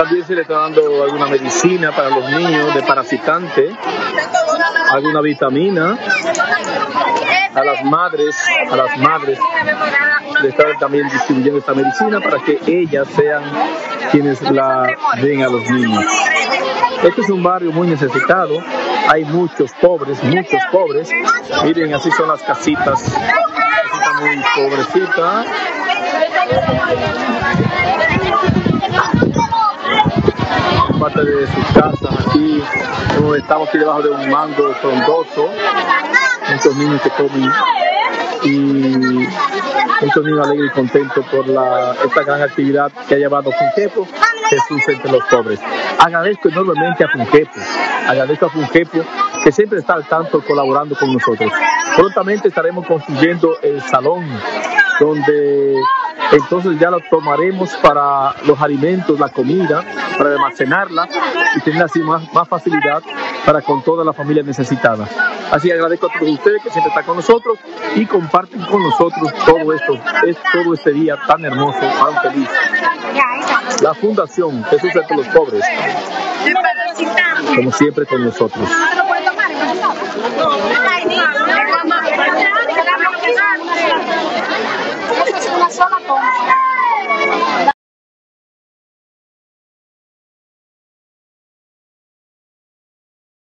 También se le está dando alguna medicina para los niños de parasitante, alguna vitamina a las madres, a las madres le están también distribuyendo esta medicina para que ellas sean quienes la den a los niños. Este es un barrio muy necesitado, hay muchos pobres, muchos pobres. Miren, así son las casitas. Casita muy pobrecita. De sus casas aquí. Estamos aquí debajo de un mango frondoso. Muchos niños que comen y muchos niños alegres y contentos por la, esta gran actividad que ha llevado Funkepo, Jesús entre los pobres. Agradezco enormemente a Funkepo, agradezco a Funkepo que siempre está al tanto colaborando con nosotros. Prontamente estaremos construyendo el salón donde entonces ya lo tomaremos para los alimentos, la comida, para almacenarla y tener así más, más facilidad para con toda la familia necesitada. Así agradezco a todos ustedes que siempre están con nosotros y comparten con nosotros todo esto, es todo este día tan hermoso, tan feliz. La Fundación Jesús entre los pobres, como siempre con nosotros.